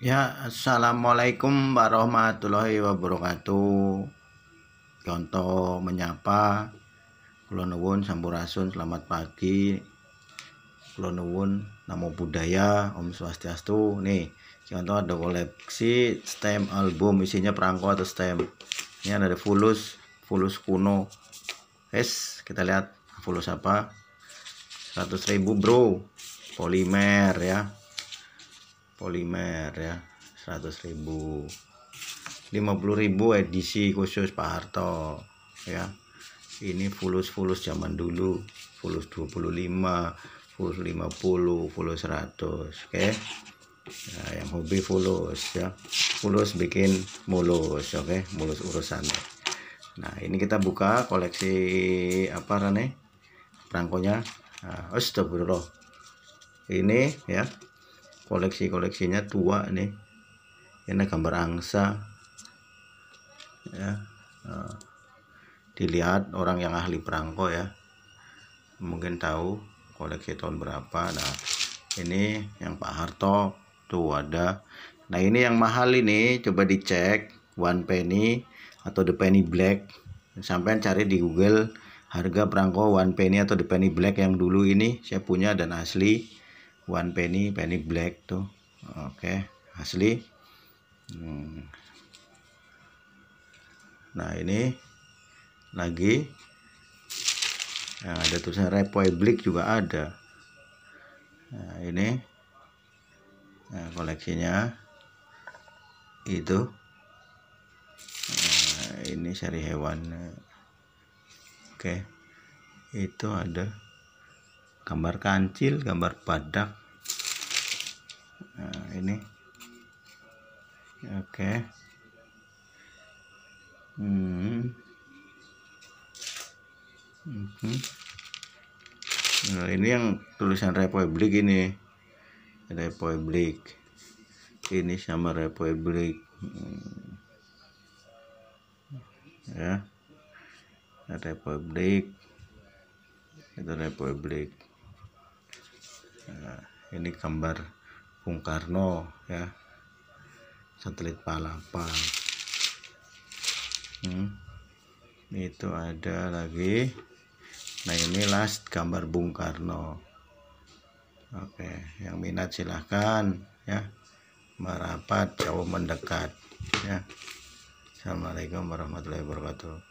Ya, Assalamualaikum warahmatullahi wabarakatuh. Contoh menyapa. Kula nuwun sampurasun selamat pagi. Kula nuwun namo budaya, Om Swastiastu. Nih, contoh ada koleksi stem album isinya perangko atau stem. Ini ada fulus, fulus kuno. Es, kita lihat fulus apa. 100.000 bro. Polimer ya polimer ya 100.000 50.000 edisi khusus Pak Harto ya. Ini fulus-fulus zaman dulu fulus 25 fulus 50 fulus 100 oke? Ya, yang hobi fulus ya. Fulus bikin mulus oke? Mulus urusan. Nah ini kita buka koleksi apa rane perangkonya. Nah, astagfirullah. Ini ya koleksi-koleksinya tua nih. Ini gambar angsa. Ya nah, dilihat orang yang ahli perangko ya. Mungkin tahu koleksi tahun berapa. Nah ini yang Pak Harto. Tuh ada. Nah ini yang mahal ini. Coba dicek. One penny atau the penny black. Sampai cari di Google harga perangko one penny atau the penny black yang dulu ini saya punya dan asli one penny penny black tuh. Oke okay. asli. Hmm. nah ini lagi. Nah, ada tulisan Republic juga ada. Nah ini. Nah, koleksinya. Itu. Nah, ini seri hewan. Oke okay. itu ada. Gambar kancil gambar badak ini oke okay. hmm. hmm. nah ini yang tulisan republik ini republik ini sama republik hmm. ya republik itu republik nah, ini gambar Bung Karno ya. Satelit Palapa hmm. itu ada lagi. Nah ini last gambar Bung Karno. Oke yang minat silahkan ya. Merapat jauh mendekat ya. Assalamualaikum warahmatullahi wabarakatuh